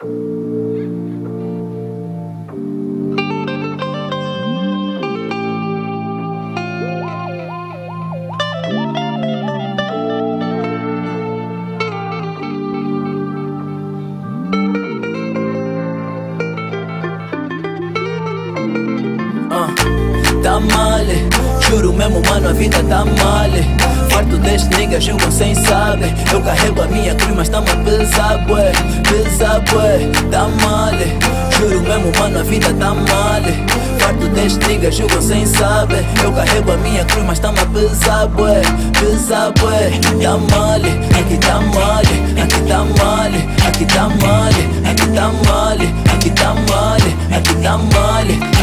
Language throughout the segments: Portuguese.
Uh, tá male Juro mesmo, mano, a vida tá male niggas julgam sem saber. Eu carrego a minha cruz, mas tá-me a pesar, bué Pesar, bué, tá male Juro mesmo, mano, a vida tá male Farto deste niggas julgam sem saber. Eu carrego a minha cruz, mas tá-me a pesar, bué Pesar, bué, tá male Aqui tá male, aqui tá male Aqui tá male, aqui tá male Aqui tá male, aqui tá male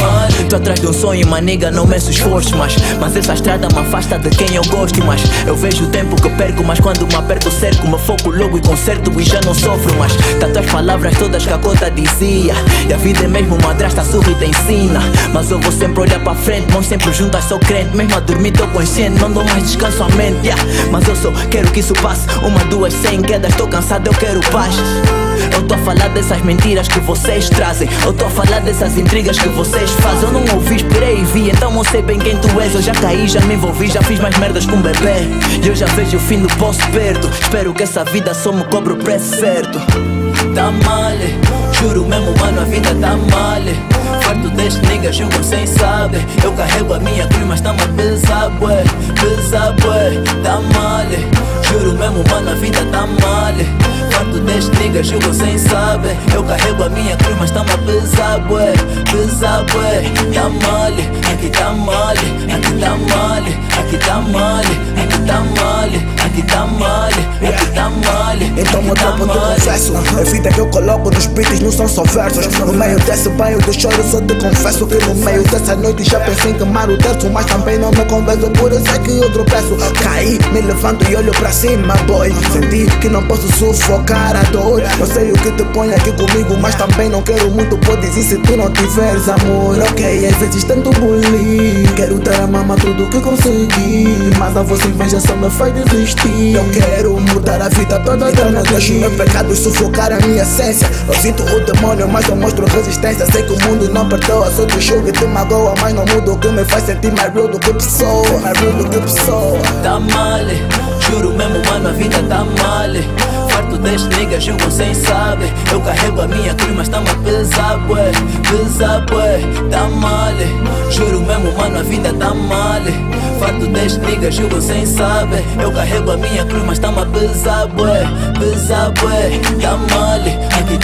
Male Tô atrás de um sonho, uma nigga, não meço esforço mas, mas essa estrada me afasta de quem eu gosto Mas eu vejo o tempo que perco Mas quando me aperto cerco Me foco logo e conserto e já não sofro Mas tantas palavras todas que a cota dizia. E a vida é mesmo madrasta, surra e te ensina. Mas eu vou sempre olhar para frente Mãos sempre juntas, sou crente. Mesmo a dormir tô consciente, não dou mais descanso à mente yeah. Mas eu só quero que isso passe. Uma, duas, cem quedas, tô cansado, eu quero paz. Eu tô a falar dessas mentiras que vocês trazem. Eu tô a falar dessas intrigas que vocês fazem? Eu não ouvi, esperei e vi. Então eu sei bem quem tu és. Eu já caí, já me envolvi, já fiz mais merdas com um bebê. E eu já vejo o fim do poço perto. Espero que essa vida só me cobre o preço certo. Tá male, juro mesmo mano a vida tá male Farto deste nigga julgam sem saber Eu carrego a minha cruz mas tá-me a pesar bué tá male Juro mesmo mano a vida tá male Farto deste nigga julgam sem saber Eu carrego a minha cruz mas tá-me a pesar bué Pesar bué, tá male Aqui tá meu topo te confesso. A vida que eu coloco nos beats não são só versos. No meio desse banho de choro só te confesso Que no meio dessa noite já pensei em queimar o terço Mas também não me convenço, por isso é que eu tropeço Caí, me levanto e olho pra cima, boy. Senti que não posso sufocar a dor. Eu sei o que te põe aqui comigo Mas também não quero muito, podes ir se tu não tiveres amor. Ok, às vezes tento bulir Quero ter a mama tudo que consegui. Mas a vossa inveja só me faz desistir. Eu quero mudar a vida toda não deixo meus pecados sufocar a minha essência. Eu sinto o demônio, mas eu mostro resistência. Sei que o mundo não perdoa, sou te julgo e te magoa Mas não muda o que me faz sentir mais real do que pessoa Mais real do que pessoa. Tá male, juro mesmo mano a vida tá male Farto deste nigga julgam sem saber. Eu carrego a minha cruz mas tá-me a pesar bué Pesar bué, tá male Juro mesmo mano a vida tá male Farto deste nigga julgam sem saber. Eu carrego a minha cruz mas tá-me a pesar bué Pesar bué, tá male Aqui